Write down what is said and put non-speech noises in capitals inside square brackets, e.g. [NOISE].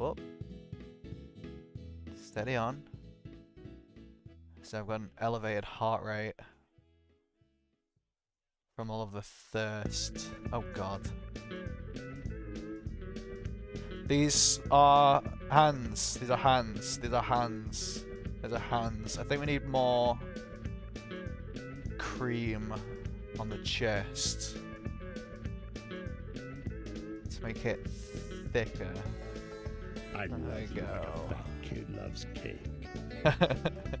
Oh. Steady on. So I've got an elevated heart rate from all of the thirst. Oh god. These are hands. These are hands. These are hands. These are hands. I think we need more cream on the chest to make it thicker. I love you you like a fat kid loves cake. [LAUGHS]